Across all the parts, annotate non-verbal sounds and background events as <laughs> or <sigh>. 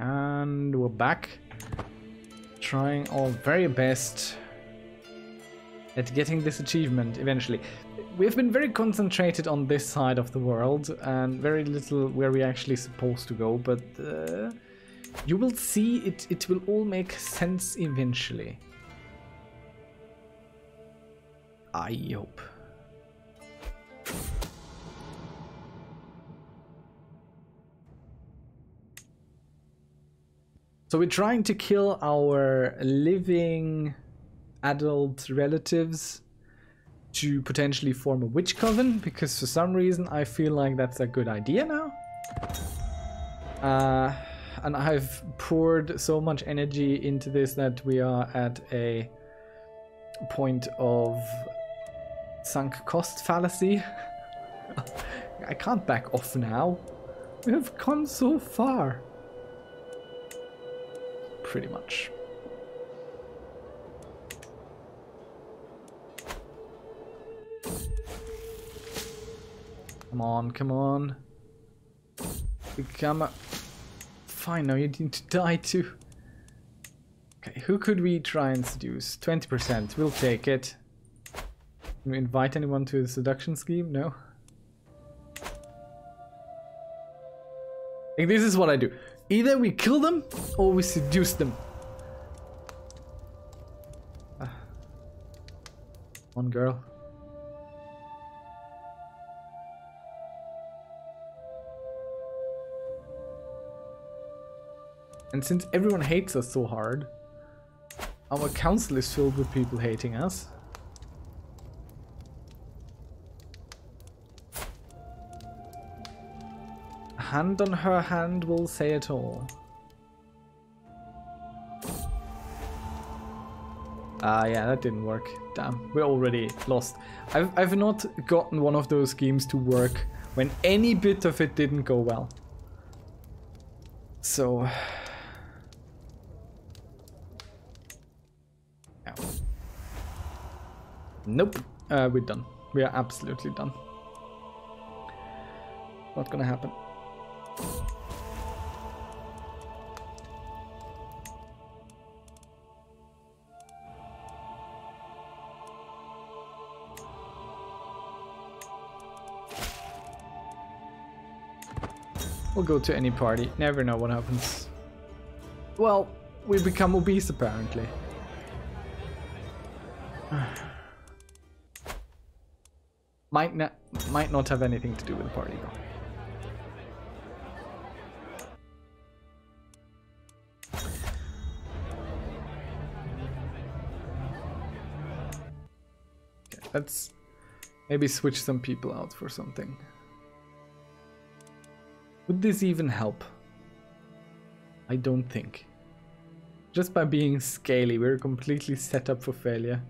And we're back. Trying our very best at getting this achievement eventually. We've been very concentrated on this side of the world and very little where we're actually supposed to go, but uh, you will see it, it will all make sense eventually. I hope. So we're trying to kill our living adult relatives to potentially form a witch coven because for some reason I feel like that's a good idea now. Uh, and I've poured so much energy into this that we are at a point of sunk cost fallacy. <laughs> I can't back off now. We have come so far. Pretty much. Come on, come on. Become a... Fine, now you need to die too. Okay, who could we try and seduce? 20%, we'll take it. Can we invite anyone to the seduction scheme? No? Like, this is what I do. Either we kill them, or we seduce them. Ah. One girl. And since everyone hates us so hard, our council is filled with people hating us. Hand on her hand will say it all. Ah, uh, yeah, that didn't work. Damn, we're already lost. I've, I've not gotten one of those schemes to work when any bit of it didn't go well. So, <sighs> Nope. Uh, we're done. We are absolutely done. Not gonna happen. We'll go to any party. Never know what happens. Well, we become obese apparently. <sighs> Might not might not have anything to do with the party though. Let's maybe switch some people out for something. Would this even help? I don't think. Just by being scaly, we're completely set up for failure.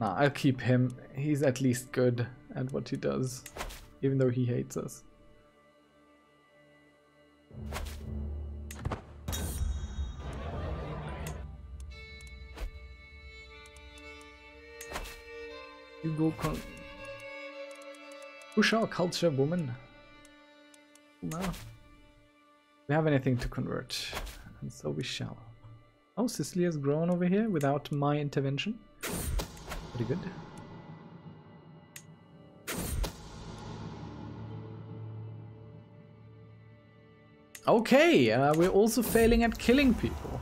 Nah, I'll keep him. He's at least good at what he does, even though he hates us. You go con push our culture, woman. No. We have anything to convert, and so we shall. Oh, Sicily has grown over here without my intervention pretty good. Okay, uh, we're also failing at killing people.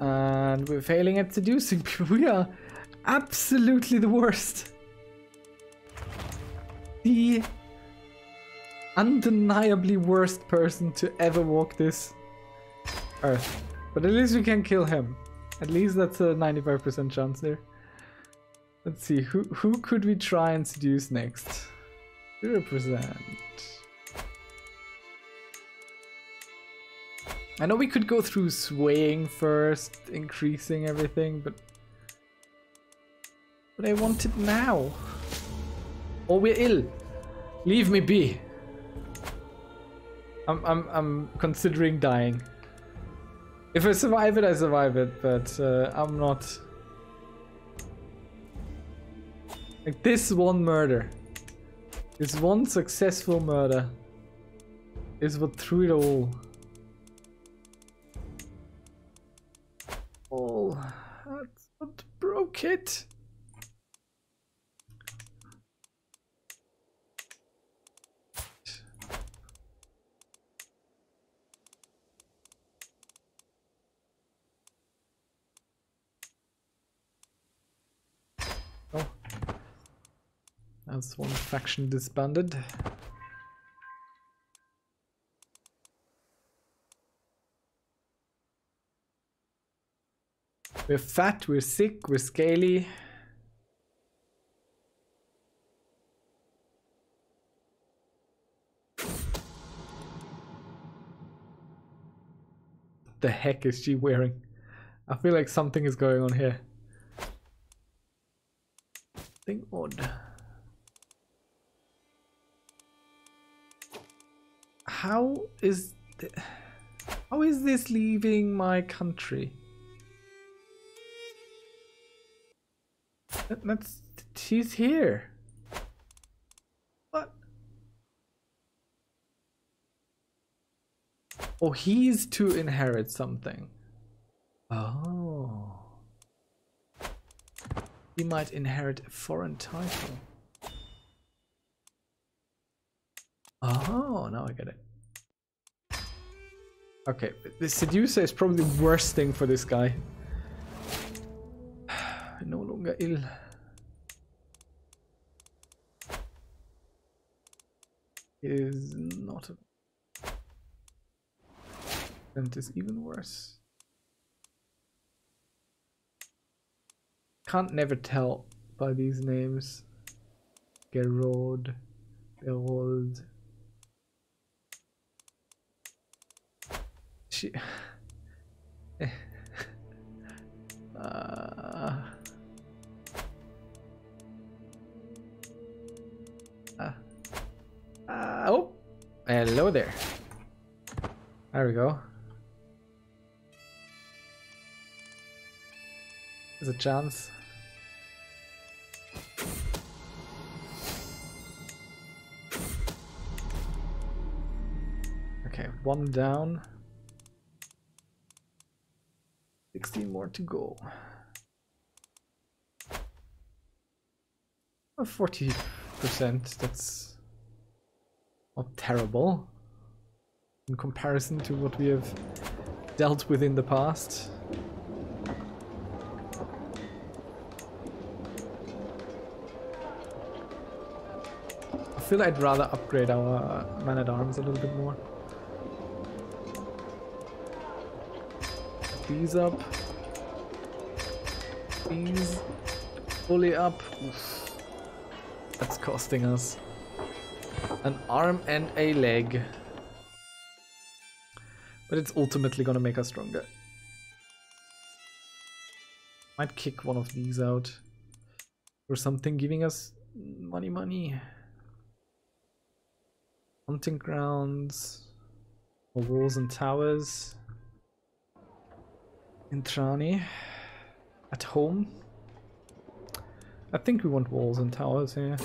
And we're failing at seducing <laughs> people. We are absolutely the worst. The undeniably worst person to ever walk this earth. But at least we can kill him. At least that's a 95% chance there. Let's see, who, who could we try and seduce next? 0%. I know we could go through swaying first, increasing everything, but... I want it now. Or we're ill. Leave me be. I'm, I'm, I'm considering dying. If I survive it, I survive it, but uh, I'm not... Like this one murder. This one successful murder is what threw it all. All. That's what broke it. One faction disbanded. We're fat, we're sick, we're scaly. the heck is she wearing? I feel like something is going on here. Thing odd. How is how is this leaving my country? That's she's here. What? Oh, he's to inherit something. Oh. He might inherit a foreign title. Oh, now I get it. Okay, the seducer is probably the worst thing for this guy. <sighs> no longer ill. Is not. And is even worse. Can't never tell by these names. Gerard, Berold. She... <sighs> uh... Uh, oh, hello there. There we go. There's a chance. Okay, one down. 16 more to go. 40%, that's not terrible in comparison to what we have dealt with in the past. I feel I'd rather upgrade our man-at-arms a little bit more. These up. These fully up. Oof. That's costing us. An arm and a leg. But it's ultimately gonna make us stronger. Might kick one of these out. Or something giving us money money. Hunting grounds. Walls and towers. Intrani. At home. I think we want walls and towers here.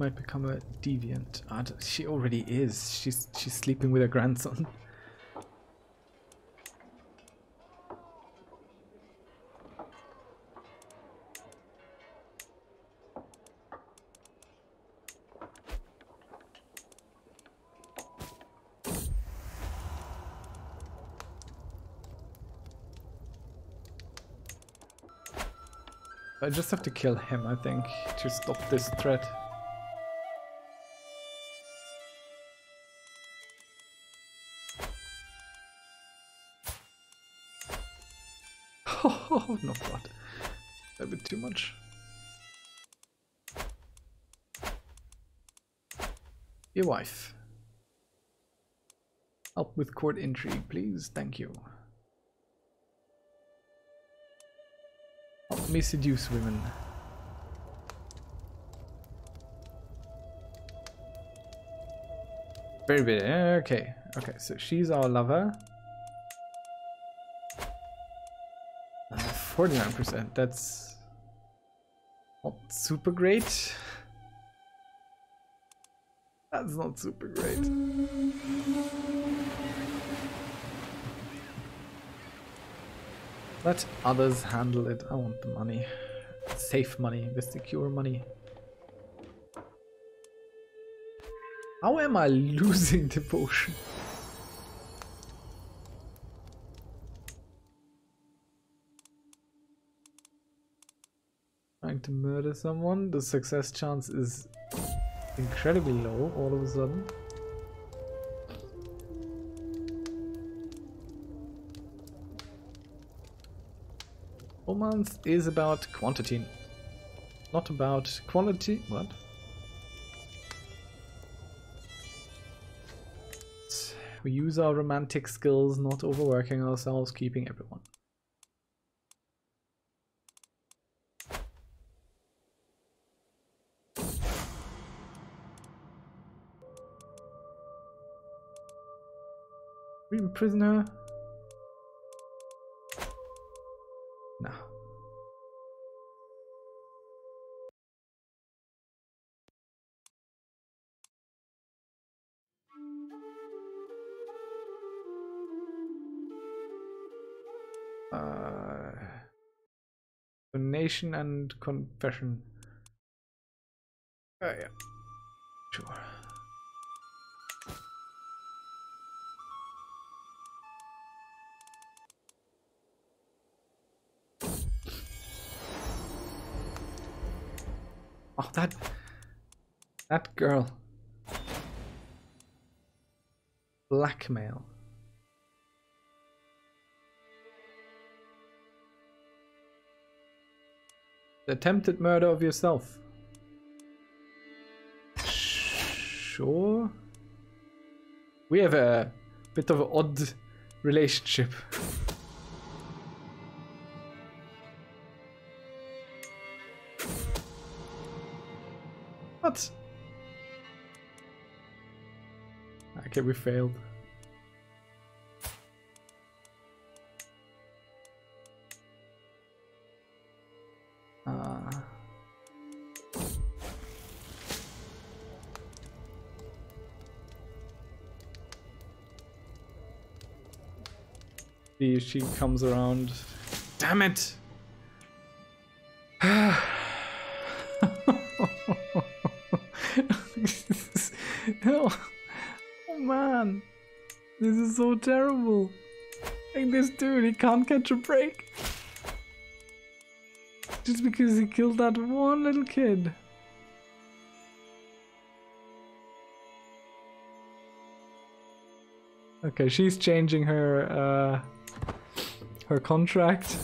Might become a deviant. she already is. She's she's sleeping with her grandson. <laughs> I just have to kill him, I think, to stop this threat. Oh, no god. A bit too much. Your wife. Help with court intrigue, please. Thank you. Help me seduce women. Very bit. Okay. Okay, so she's our lover. 49%. Uh, That's not super great. That's not super great. Let others handle it. I want the money. Safe money, the secure money. How am I <laughs> losing devotion? Trying to murder someone, the success chance is incredibly low all of a sudden. Romance is about quantity, not about quality. What? We use our romantic skills, not overworking ourselves, keeping everyone. Freedom prisoner. No. Uh, donation and confession. Uh, yeah. Sure. Oh, that... That girl. Blackmail. The attempted murder of yourself. Sure. We have a bit of an odd relationship. Okay, we failed. Uh. See if she comes around. Damn it! So terrible. Like this dude, he can't catch a break. Just because he killed that one little kid. Okay, she's changing her uh, her contract.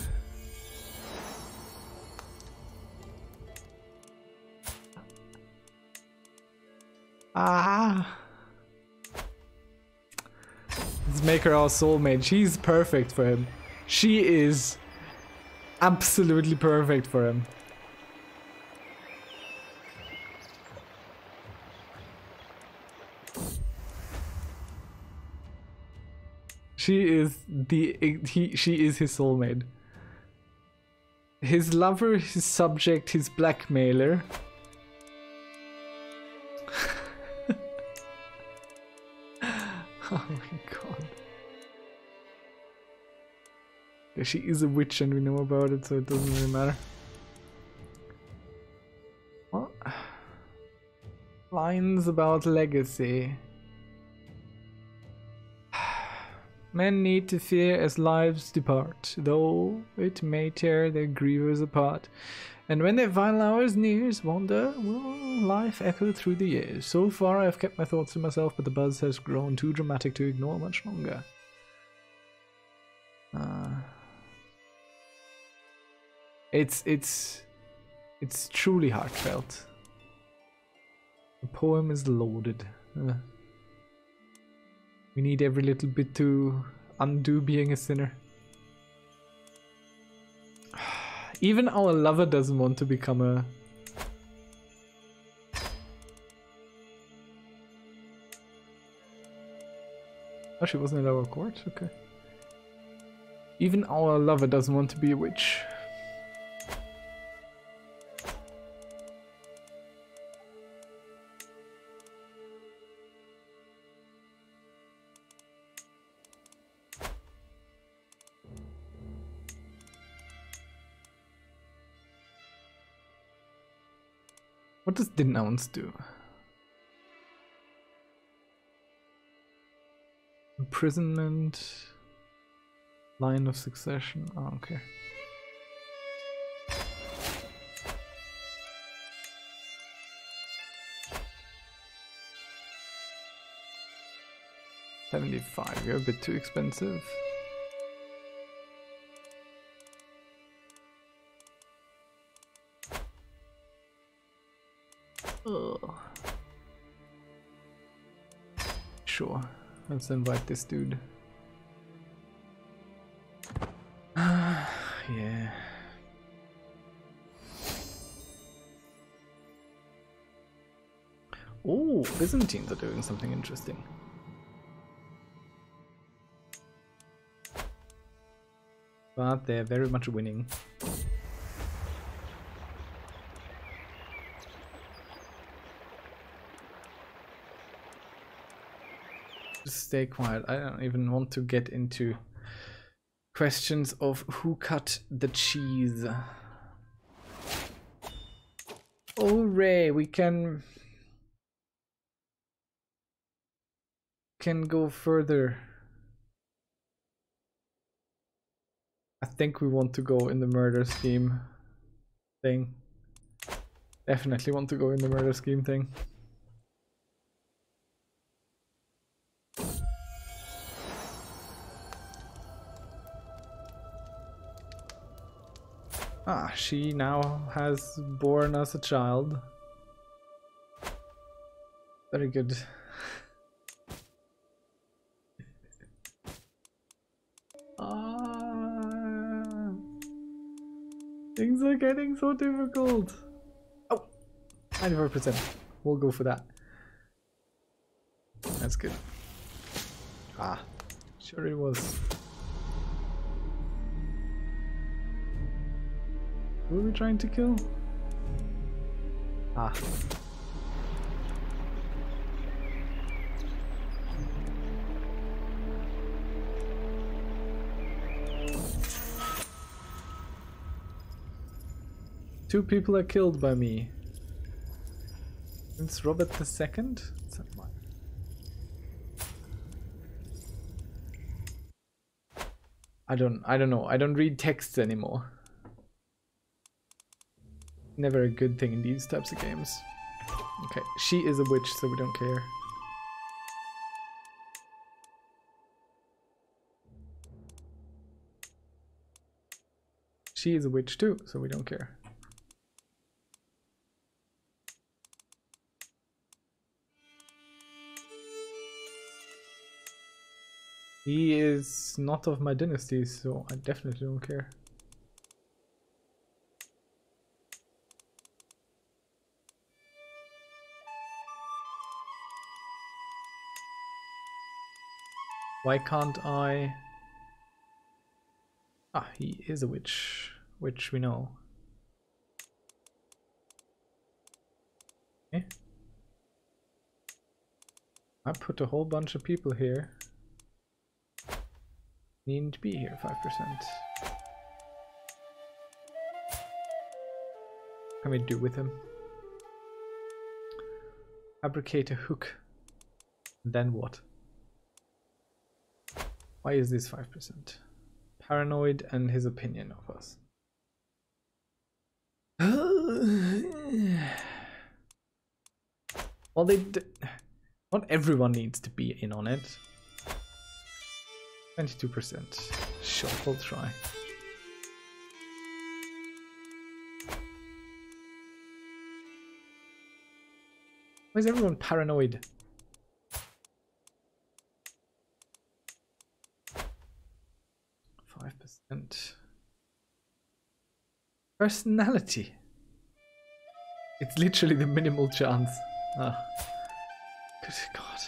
Ah. Let's make her our soulmate. She's perfect for him. She is absolutely perfect for him. She is the he she is his soulmate. His lover, his subject, his blackmailer. She is a witch and we know about it, so it doesn't really matter. What? <sighs> Lines about legacy. <sighs> Men need to fear as lives depart, though it may tear their grievers apart. And when their final hours nears, wonder, will life echo through the years? So far I've kept my thoughts to myself, but the buzz has grown too dramatic to ignore much longer. Uh, it's, it's, it's truly heartfelt. The poem is loaded. Uh, we need every little bit to undo being a sinner. <sighs> Even our lover doesn't want to become a... Oh, she wasn't in our court? Okay. Even our lover doesn't want to be a witch. What does denounce do? Imprisonment, line of succession. Oh, okay. Seventy-five. You're a bit too expensive. Sure. Let's invite this dude. <sighs> yeah. Oh, Byzantines are doing something interesting. But they're very much winning. Stay quiet. I don't even want to get into questions of who cut the cheese. Oh, Ray, we can can go further. I think we want to go in the murder scheme thing. Definitely want to go in the murder scheme thing. Ah, she now has born us a child. Very good. <laughs> ah, things are getting so difficult. Oh, 94%. We'll go for that. That's good. Ah, sure it was. Who are we trying to kill? Ah. Two people are killed by me. It's Robert the Second? I don't I don't know. I don't read texts anymore never a good thing in these types of games. Okay, she is a witch, so we don't care. She is a witch too, so we don't care. He is not of my dynasty, so I definitely don't care. Why can't I... Ah, he is a witch, which we know. Okay. I put a whole bunch of people here. Need to be here, 5%. What can we do with him? Fabricate a hook. Then what? Why is this 5%? Paranoid and his opinion of us. <sighs> well, they not everyone needs to be in on it. 22%. Sure, we'll try. Why is everyone paranoid? Personality. It's literally the minimal chance. Ah. Good God.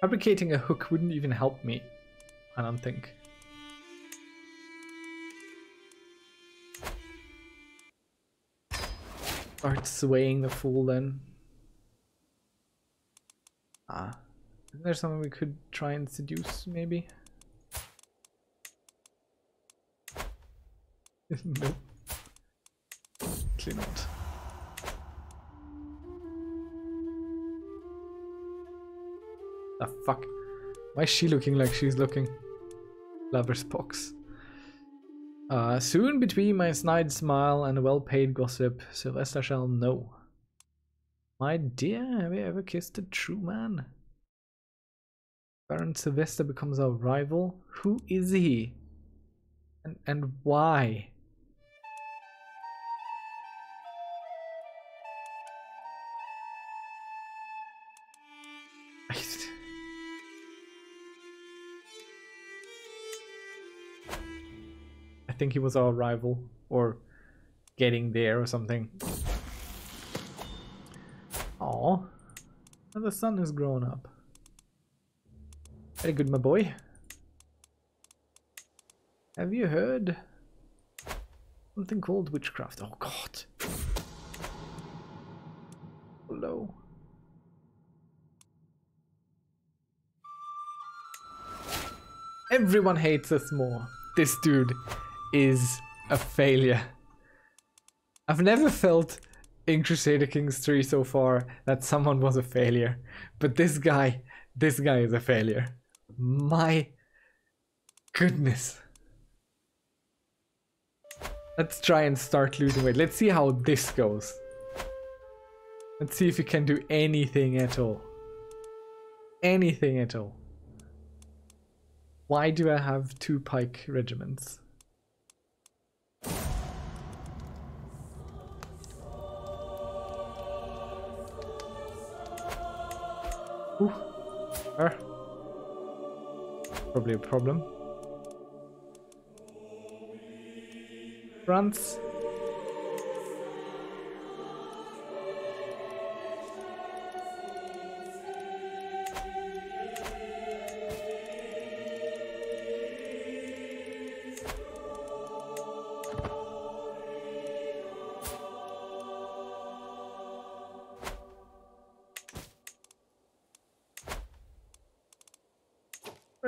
Fabricating a hook wouldn't even help me. I don't think. Start swaying the fool then. Ah. Is there something we could try and seduce, maybe? Nope. Clearly not. The fuck? Why is she looking like she's looking? Lover's pox. Uh, soon between my snide smile and well-paid gossip, Sylvester shall know. My dear, have you ever kissed a true man? Baron Sylvester becomes our rival? Who is he? And, and why? I think he was our rival or getting there or something. Oh, the son has grown up. Very good, my boy. Have you heard something called witchcraft? Oh god. Hello. Everyone hates us more. This dude is a failure. I've never felt in Crusader Kings 3 so far that someone was a failure. But this guy, this guy is a failure. My goodness. Let's try and start losing weight. Let's see how this goes. Let's see if we can do anything at all. Anything at all. Why do I have two pike regiments? Er. Probably a problem. France.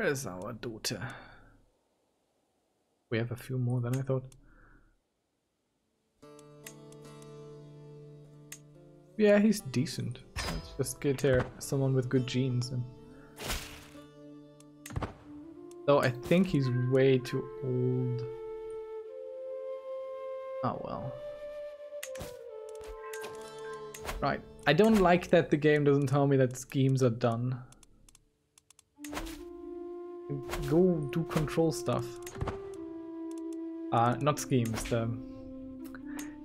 Where's our daughter? We have a few more than I thought. Yeah, he's decent. Let's just get here someone with good genes and Though I think he's way too old. Oh well. Right. I don't like that the game doesn't tell me that schemes are done go do control stuff. Uh, not schemes, the,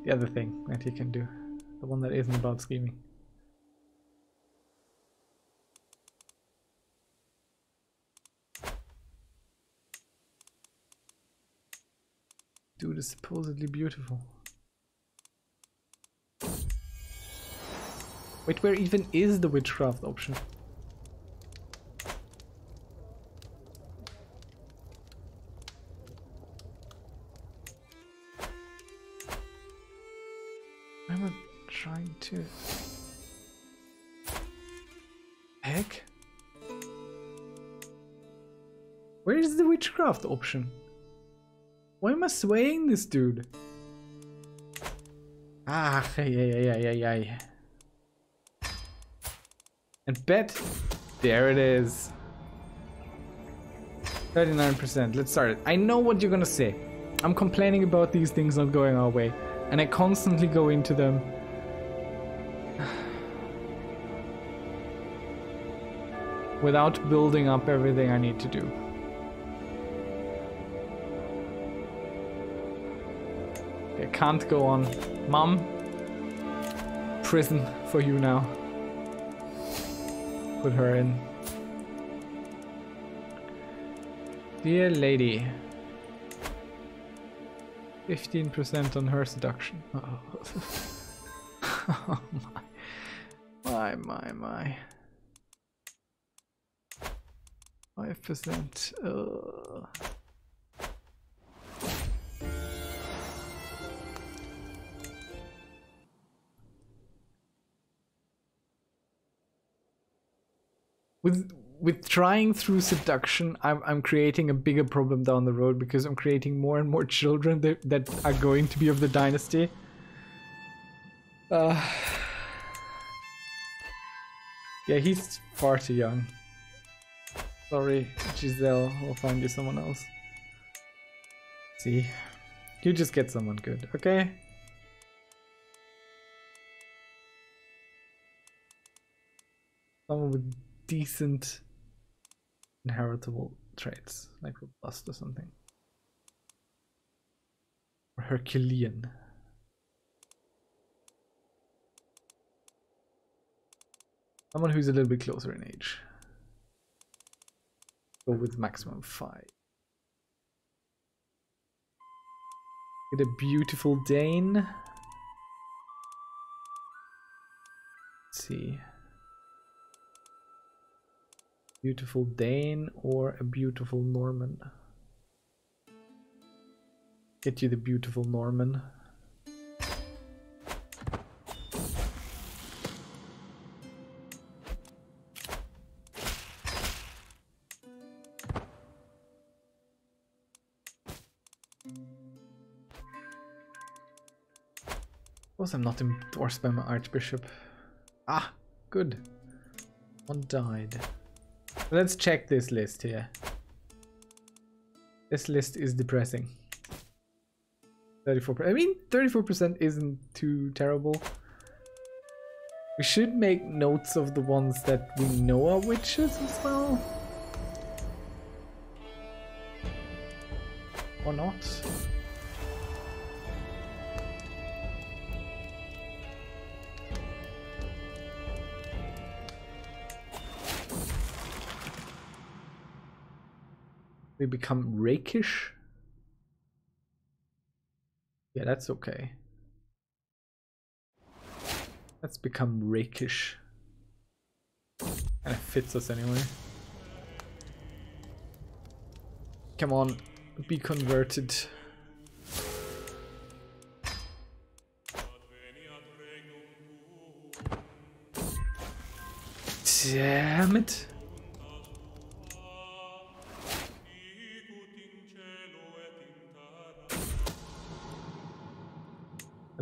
the other thing that you can do. The one that isn't about scheming. Dude is supposedly beautiful. Wait, where even is the witchcraft option? Option? Why am I swaying this dude? Ah, yeah, yeah, yeah, yeah, yeah. And bet. There it is. 39%. Let's start it. I know what you're gonna say. I'm complaining about these things not going our way. And I constantly go into them <sighs> without building up everything I need to do. I can't go on. Mom, prison for you now. Put her in. Dear lady, 15% on her seduction. Oh. <laughs> oh my. My, my, my. 5%. Uh. With with trying through seduction, I'm I'm creating a bigger problem down the road because I'm creating more and more children that that are going to be of the dynasty. Uh, yeah, he's far too young. Sorry, Giselle. we'll find you someone else. See, you just get someone good, okay? Someone with decent inheritable traits, like robust or something. Or Herculean. Someone who's a little bit closer in age. Go with maximum five. Get a beautiful Dane. Let's see. Beautiful Dane or a beautiful Norman? Get you the beautiful Norman. Course I'm not endorsed by my Archbishop. Ah, good. One died. Let's check this list here. This list is depressing. 34%. I mean, 34% isn't too terrible. We should make notes of the ones that we know are witches as well. Or not. We become rakish. Yeah, that's okay. Let's become rakish. And it fits us anyway. Come on, be converted. Damn it.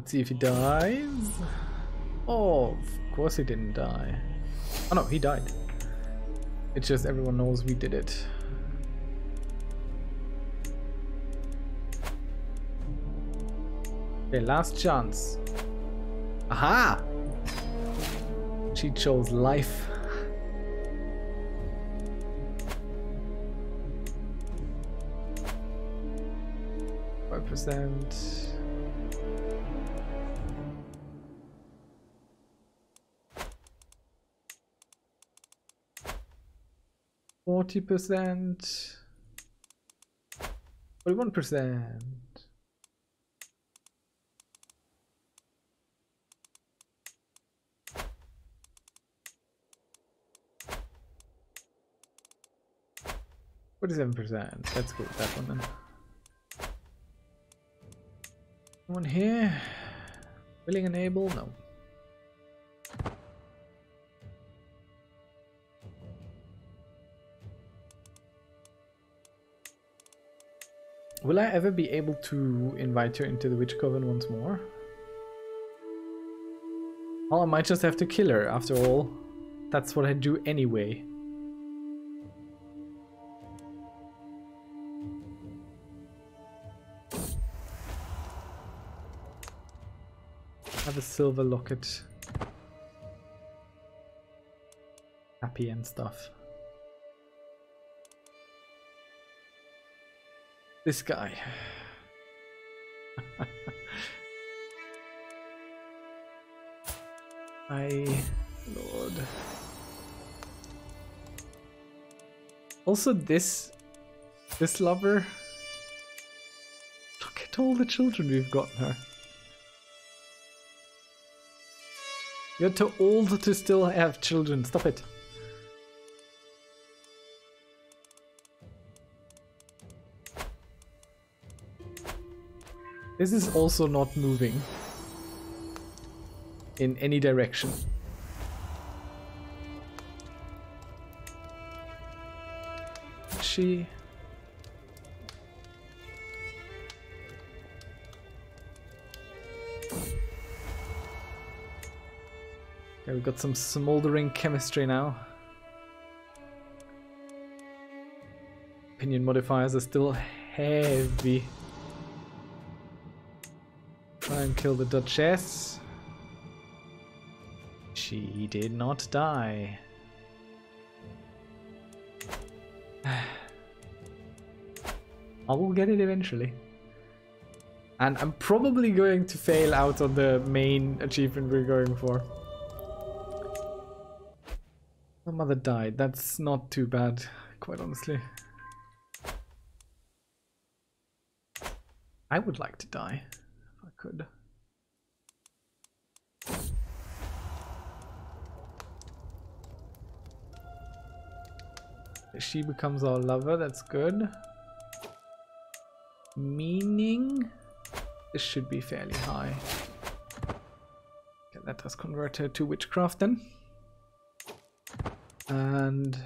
Let's see if he dies. Oh, of course he didn't die. Oh no, he died. It's just everyone knows we did it. Okay, last chance. Aha! She chose life. Five percent. Forty percent. Forty-one percent. Forty-seven percent. Let's go with that one then. One here. Willing and able? No. Will I ever be able to invite her into the Witch Coven once more? Well, I might just have to kill her, after all. That's what I do anyway. Have a silver locket. Happy and stuff. This guy. <laughs> I lord. Also this this lover. Look at all the children we've gotten her. You're too old to still have children. Stop it. This is also not moving in any direction. She... Okay, we've got some smoldering chemistry now. Opinion modifiers are still heavy. And kill the Duchess. She did not die. <sighs> I will get it eventually. And I'm probably going to fail out on the main achievement we're going for. My mother died. That's not too bad, quite honestly. I would like to die could. She becomes our lover, that's good. Meaning, this should be fairly high. Okay, let us convert her to witchcraft then. And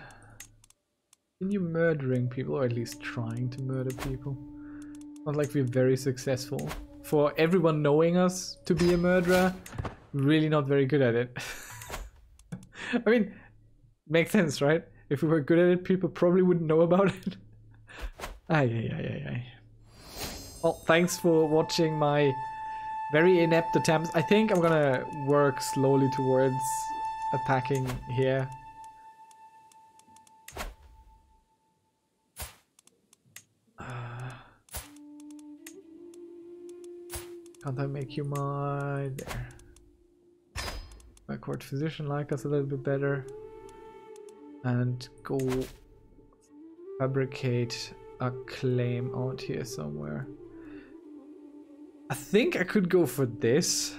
continue murdering people, or at least trying to murder people. Not like we're very successful for everyone knowing us to be a murderer, really not very good at it. <laughs> I mean, makes sense, right? If we were good at it, people probably wouldn't know about it. <laughs> ay, ay, ay, ay, ay. Well, thanks for watching my very inept attempts. I think I'm gonna work slowly towards attacking here. I make you my... there. My court physician like us a little bit better. And go fabricate a claim out here somewhere. I think I could go for this.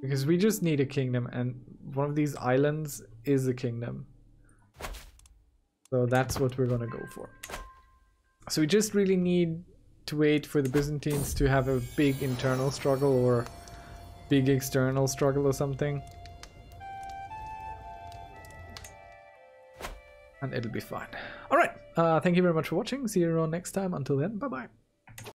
Because we just need a kingdom and one of these islands is a kingdom. So that's what we're gonna go for. So we just really need to wait for the Byzantines to have a big internal struggle or big external struggle or something. And it'll be fine. Alright, uh, thank you very much for watching. See you around next time. Until then, bye-bye.